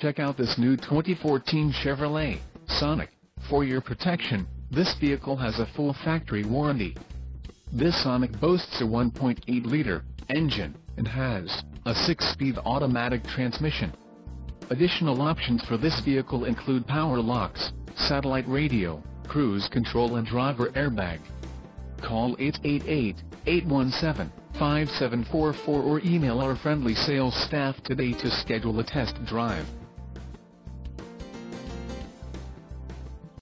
Check out this new 2014 Chevrolet Sonic. For your protection, this vehicle has a full factory warranty. This Sonic boasts a 1.8-liter engine and has a 6-speed automatic transmission. Additional options for this vehicle include power locks, satellite radio, cruise control and driver airbag. Call 888-817-5744 or email our friendly sales staff today to schedule a test drive.